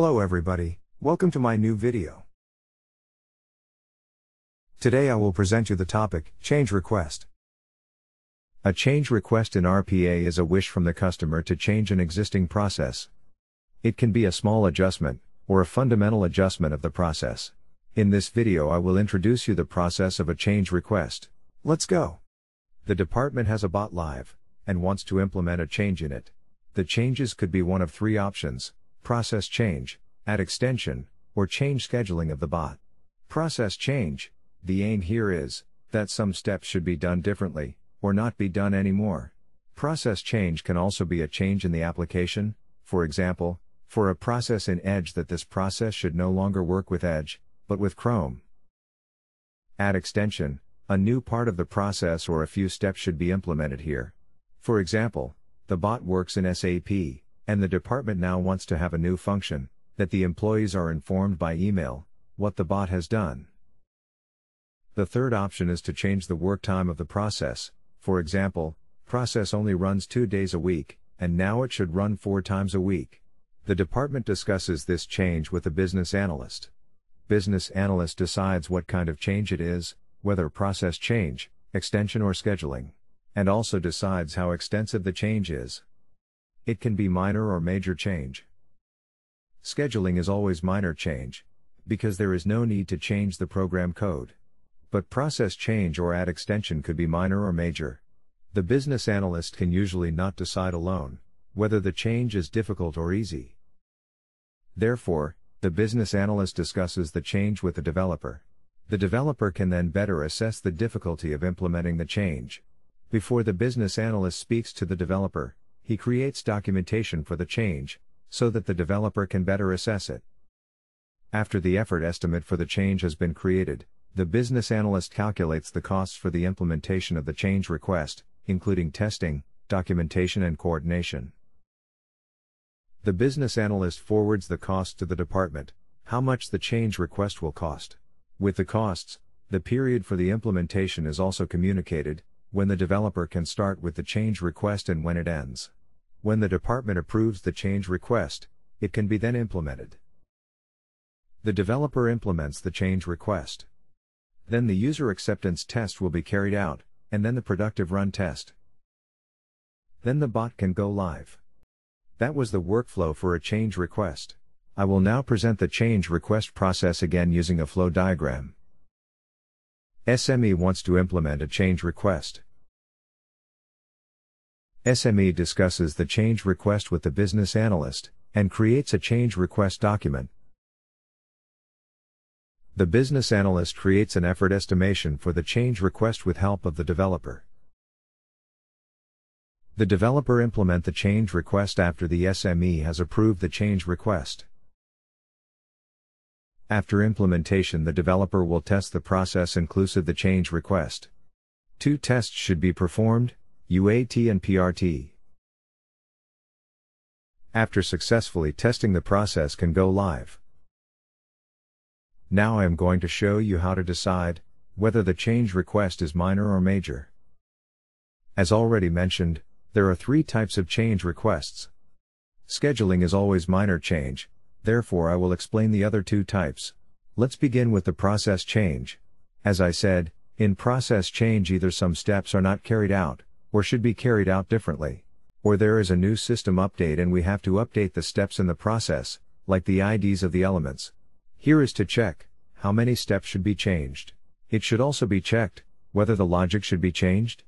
Hello everybody, welcome to my new video. Today I will present you the topic, change request. A change request in RPA is a wish from the customer to change an existing process. It can be a small adjustment, or a fundamental adjustment of the process. In this video I will introduce you the process of a change request. Let's go. The department has a bot live, and wants to implement a change in it. The changes could be one of three options, process change, add extension, or change scheduling of the bot. Process change, the aim here is, that some steps should be done differently, or not be done anymore. Process change can also be a change in the application, for example, for a process in Edge that this process should no longer work with Edge, but with Chrome. Add extension, a new part of the process or a few steps should be implemented here. For example, the bot works in SAP, and the department now wants to have a new function, that the employees are informed by email, what the bot has done. The third option is to change the work time of the process, for example, process only runs two days a week, and now it should run four times a week. The department discusses this change with the business analyst. Business analyst decides what kind of change it is, whether process change, extension or scheduling, and also decides how extensive the change is. It can be minor or major change. Scheduling is always minor change, because there is no need to change the program code. But process change or add extension could be minor or major. The business analyst can usually not decide alone whether the change is difficult or easy. Therefore, the business analyst discusses the change with the developer. The developer can then better assess the difficulty of implementing the change. Before the business analyst speaks to the developer, he creates documentation for the change, so that the developer can better assess it. After the effort estimate for the change has been created, the business analyst calculates the costs for the implementation of the change request, including testing, documentation, and coordination. The business analyst forwards the cost to the department, how much the change request will cost. With the costs, the period for the implementation is also communicated, when the developer can start with the change request and when it ends. When the department approves the change request, it can be then implemented. The developer implements the change request. Then the user acceptance test will be carried out, and then the productive run test. Then the bot can go live. That was the workflow for a change request. I will now present the change request process again using a flow diagram. SME wants to implement a change request. SME discusses the change request with the business analyst and creates a change request document. The business analyst creates an effort estimation for the change request with help of the developer. The developer implement the change request after the SME has approved the change request. After implementation the developer will test the process inclusive the change request. Two tests should be performed, UAT and PRT. After successfully testing the process can go live. Now I am going to show you how to decide whether the change request is minor or major. As already mentioned, there are three types of change requests. Scheduling is always minor change, therefore I will explain the other two types. Let's begin with the process change. As I said, in process change either some steps are not carried out, or should be carried out differently. Or there is a new system update and we have to update the steps in the process, like the IDs of the elements. Here is to check, how many steps should be changed. It should also be checked, whether the logic should be changed.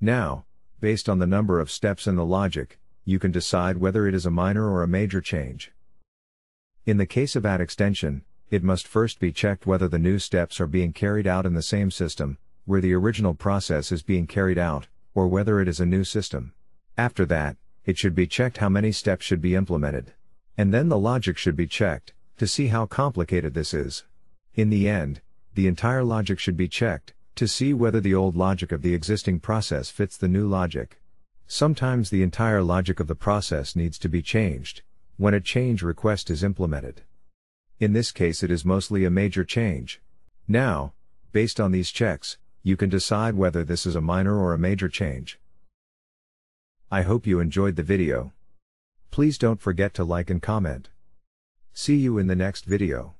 Now, based on the number of steps in the logic, you can decide whether it is a minor or a major change. In the case of add extension, it must first be checked whether the new steps are being carried out in the same system, where the original process is being carried out, or whether it is a new system. After that, it should be checked how many steps should be implemented. And then the logic should be checked, to see how complicated this is. In the end, the entire logic should be checked, to see whether the old logic of the existing process fits the new logic. Sometimes the entire logic of the process needs to be changed, when a change request is implemented. In this case it is mostly a major change. Now, based on these checks, you can decide whether this is a minor or a major change. I hope you enjoyed the video. Please don't forget to like and comment. See you in the next video.